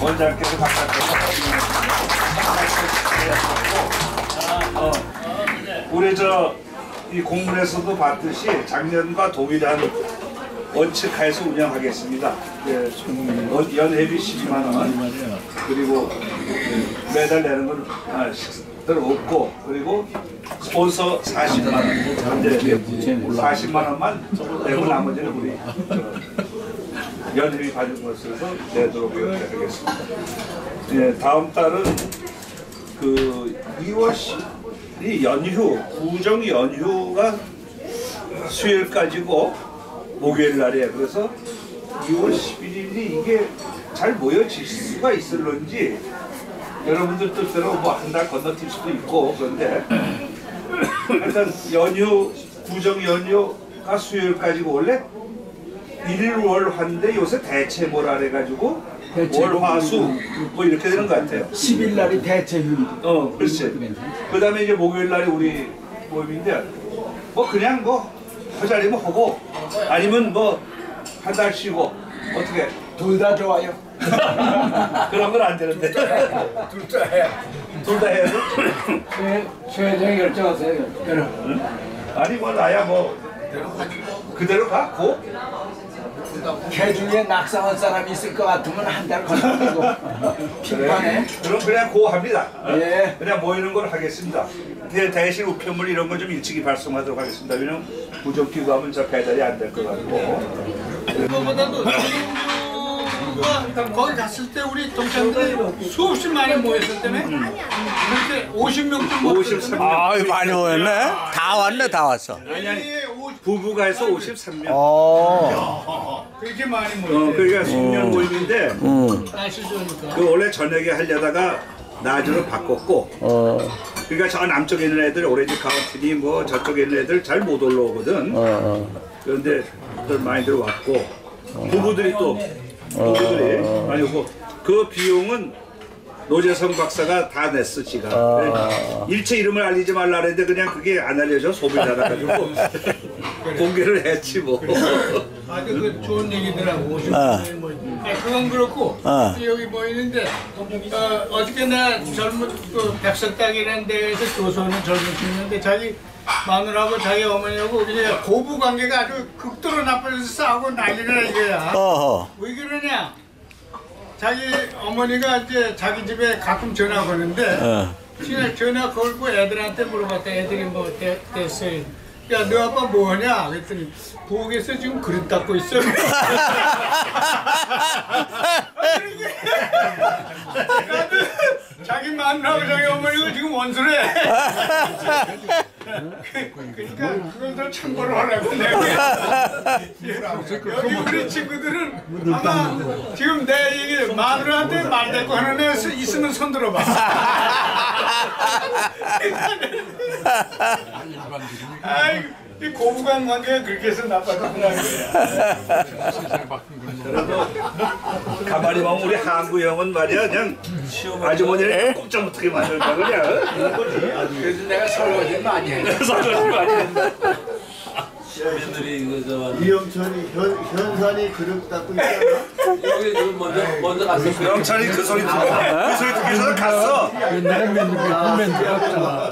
원장께서 바깥에서 어, 우리 저 이 공문에서도 봤듯이 작년과 동일한 원칙 하에서 운영하겠습니다. 예, 어, 연회비 12만 원 그리고 예, 매달 내는 건 아, 식들 없고 그리고 스폰서 40만 원 이제 40만 원만 내고 나머지는 우리 저, 연회비 받은 것으로 내도록 이렇게 하겠습니다. 예, 다음 달은 그 2월 10이 연휴, 구정 연휴가 수요일까지고 목요일 날이에요. 그래서 2월 11일이 이게 잘 모여질 수가 있을런지 여러분들 뜻대로 뭐 한 달 건너뛸 수도 있고 그런데 일단 연휴, 구정 연휴가 수요일까지고 원래 일일 월화인데 요새 대체모라 해가지고 월화수 뭐 이렇게 되는 것 같아요. 10일 날이 대체휴일. 어, 그렇지. 그 다음에 이제 목요일 날이 우리 모임인데, 뭐 그냥 뭐, 허자리면 하고, 아니면 뭐, 한 달 쉬고, 어떻게. 둘 다 좋아요. 그런 건 안 되는데. 둘 다 해. 둘 다 해야 돼? 최종 결정하세요. 아니, 뭐, 나야 뭐, 그대로 가, 고? 개 중에 낙상한 사람이 있을 것 같으면 한달 건너뛰고 핀판에. 그럼 그냥 고 합니다. 예. 그냥 모이는 걸 하겠습니다. 대- 대신 우편물 이런 거좀 일찍이 발송하도록 하겠습니다. 왜냐면 부족기구 하면 저 배달이 안 될 것 같고. 그거보다도 지금가 거기 갔을 때 우리 동창들이 수없이 많이 모였을 때문에 그렇게 50명쯤 53명. 아유 많이 모였네. 다 왔네 다 왔어. 아니, 아니. 부부가 해서 53명. 어. 그렇게 많이 어, 모였어요. 그러니까 숙련 모임인데 날씨 좋으니까. 그 원래 저녁에 하려다가 낮으로 바꿨고 어. 그러니까 저 남쪽에 있는 애들 오렌지 카운티니 뭐 저쪽에 있는 애들 잘 못 올라오거든 어. 그런데 들 많이들 왔고 부부들이 또 부부들이 많이 오고 그 비용은 노재성 박사가 다 냈어 지가 그래, 일체 이름을 알리지 말라 그랬는데 그냥 그게 안 알려져 소비자라가지고 공개를 했지 뭐 아주 그 좋은 얘기더라고. 50명 어. 뭐. 네, 그건 그렇고 어. 여기 모이는데 어, 어저께 나 젊은 그 백석당이라는 데에서 교수하는 젊은 친구인데 자기 마누라하고 자기 어머니하고 이제 고부 관계가 아주 극도로 나빠져서 싸우고 난리가 이거야. 어허. 왜 그러냐? 자기 어머니가 이제 자기 집에 가끔 전화 거는데 어. 전화, 전화 걸고 애들한테 물어봤다. 애들이 뭐 대, 됐어요. 야, 너 아빠 뭐 하냐? 그랬더니 부엌에서 지금 그릇 닦고 있어. 나도 자기 마누라하고 자기 어머니가 지금 원수래. 그러니까 그걸 더 참고로 하라고 내가. 여기 우리 친구들은 아마 지금 내 얘기 마누라한테 말 대꾸 하는 애 있- 있으면 손 들어봐. 아이고, 이 고부간 관계가 그렇게 해서 나빠졌구나. 가만히 보면 우리 한국 형은 말이야 그냥 아주머니를 꼼짝 못하게 만들다 그냥 그래서 내가 설거지 많이 해. 설거지 많이 한다 이영철이 현, 현산이 그릇 닦고 있잖아. 영찬이 그 소리 듣고 그 소리 듣기 전에 갔어 옛날에 맨날 맨날